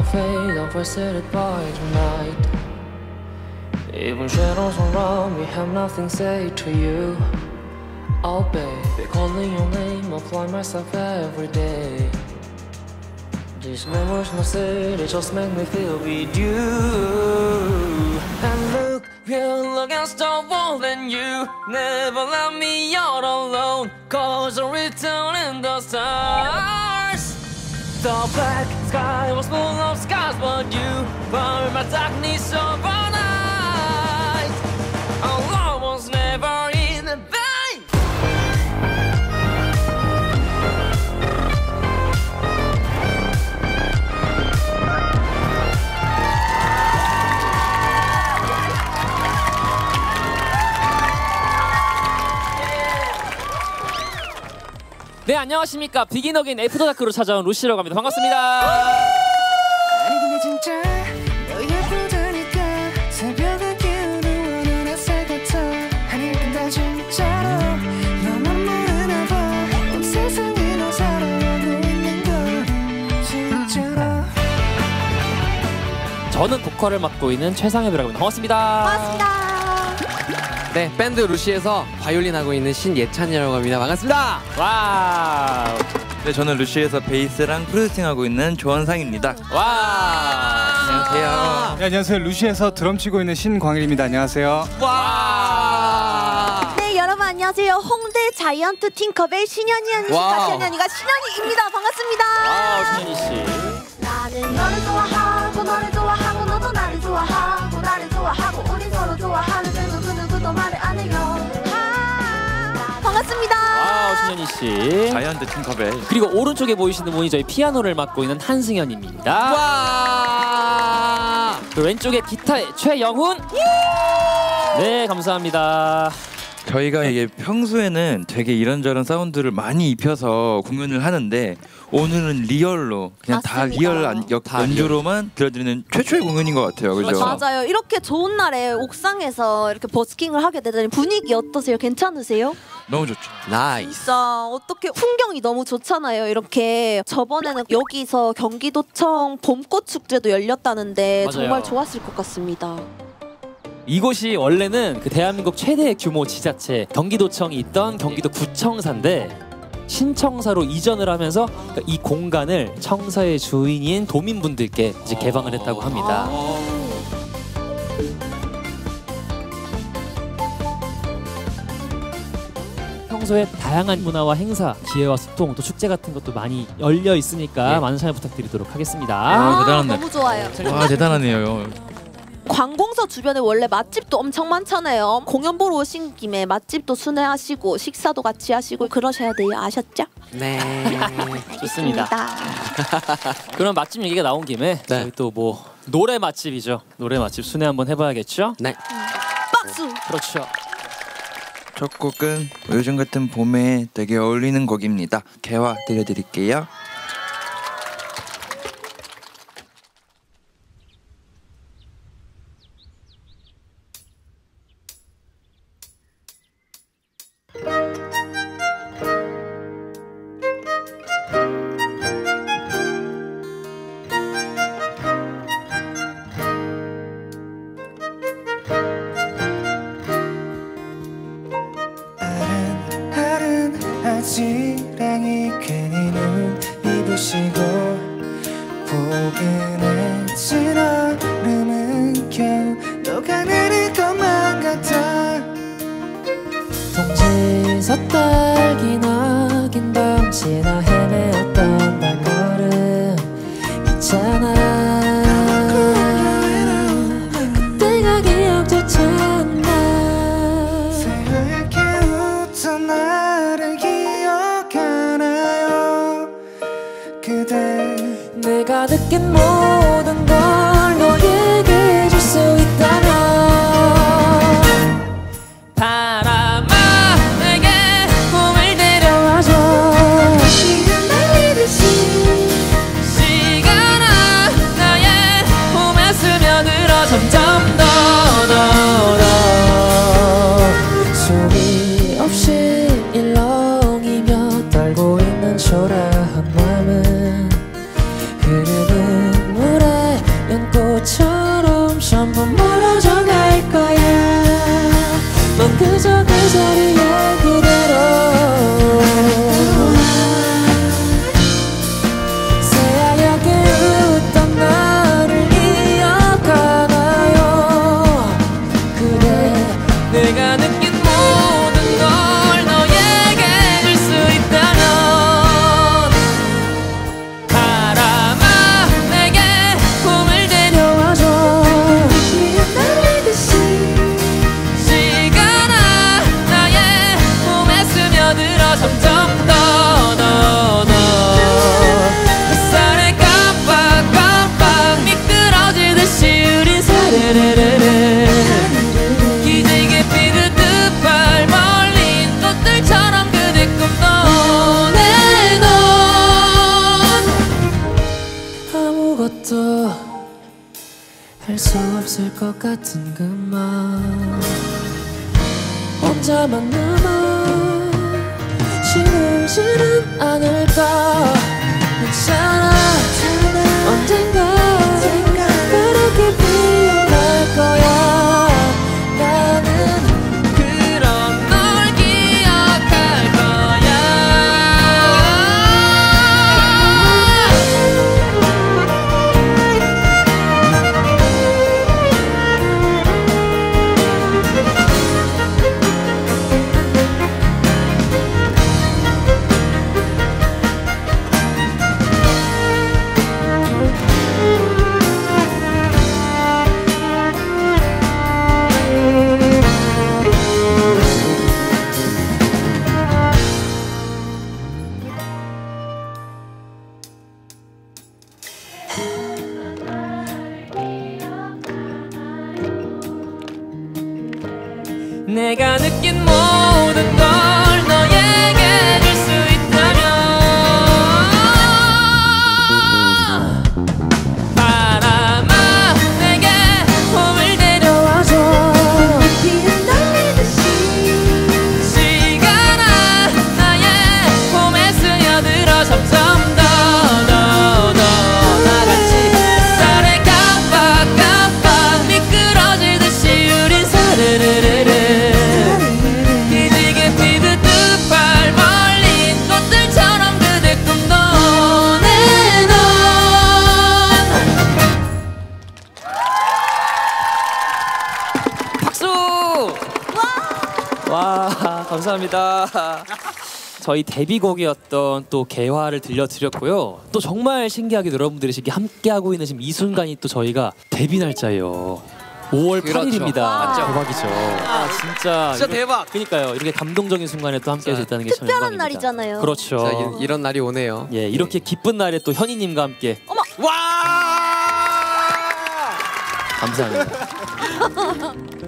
gonna fade, I'll it by tonight Even shadows around me have nothing say to you. Oh baby, calling your name, I fly myself every day. These memories no city just make me feel with you. And look, we're against the wall and you Never let me out alone. Cause I'm returning the stars The black sky. Was full of scars But you burned my darkness overnight Our 네 안녕하십니까. Begin Again After Dark로 찾아온 LUCY라고 합니다. 반갑습니다. 저는 보컬을 맡고 있는 최상엽이라고 합니다. 반갑습니다. 반갑습니다. 네, 밴드 LUCY에서 바이올린 하고 있는 신예찬이라고 합니다. 반갑습니다. wow 네, 저는 LUCY에서 베이스랑 producing 하고 있는 조원상입니다. 와 안녕하세요. 네, 안녕하세요. LUCY에서 드럼 치고 있는 신광일입니다. 안녕하세요. 와. 네 여러분 안녕하세요. 홍대 giant Tinker Bell 신현희 언니. 신가시 언니가 신현희입니다. 반갑습니다. wow 신현희 씨 씨. giant Tinker Bell. 그리고 오른쪽에 보이시는 분이 저희 피아노를 맡고 있는 한승현입니다. 와. 그 왼쪽에 기타의 최영훈. 네 감사합니다 저희가 이게 평소에는 되게 이런저런 사운드를 많이 입혀서 공연을 하는데 오늘은 real로 그냥 다 맞습니다. real 안- 역, 다 연주로만 들려드리는 최초의 공연인 것 같아요. 그죠? 맞아요. 이렇게 좋은 날에 옥상에서 이렇게 busking을 하게 되다니 분위기 어떠세요? 괜찮으세요? 너무 좋죠. nice. 진짜 어떻게 풍경이 너무 좋잖아요. 이렇게 저번에는 여기서 경기도청 봄꽃 축제도 열렸다는데 맞아요. 정말 좋았을 것 같습니다. 이곳이 원래는 그 대한민국 최대 규모 지자체 경기도청이 있던 경기도 구청사인데 신청사로 이전을 하면서 그이 공간을 청사의 주인인 도민분들께 이제 개방을 했다고 합니다. 평소에 다양한 문화와 행사, 기회와 소통, 또 축제 같은 것도 많이 열려 있으니까 예. 많은 참여 부탁드리도록 하겠습니다. 아, 대단하네. 너무 좋아요. 와 대단하네요. 관공서 주변에 원래 맛집도 엄청 많잖아요. 공연 보러 오신 김에 맛집도 순회하시고 식사도 같이 하시고 그러셔야 돼요. 아셨죠? 네. 좋습니다. 그럼 맛집 얘기가 나온 김에 네. 저희 또 뭐 노래 맛집이죠. 노래 맛집 순회 한번 해봐야겠죠? 네. 박수. 그렇죠. 첫 곡은 요즘 같은 봄에 되게 어울리는 곡입니다. 개화 들려드릴게요. 아른아른 지랑이 괜히 눈 이부시고 포근해진 얼음은 겨우 녹아내릴 것만 같아. 동지서 딸기 낙인 밤지나 내가 느낀 모든 일 것 같은 그만. 혼자만 남아. 지울지는 않을까. 괜찮아 감사합니다. 저희 데뷔곡이었던 또 개화를 들려드렸고요. 또 정말 신기하게 여러분들이 지금 함께하고 있는 지금 이 순간이 또 저희가 데뷔 날짜예요. 5월 그렇죠. 8일입니다. 맞죠. 대박이죠. 아 진짜. 진짜 이렇게- 대박. 그러니까요. 이렇게 감동적인 순간에 또 함께 할 수 있다는 게 참 특별한 영광입니다. 날이잖아요. 그렇죠. 자, 이, 이런 날이 오네요. 예, 이렇게 기쁜 날에 또 현이님과 함께 와! 감사합니다.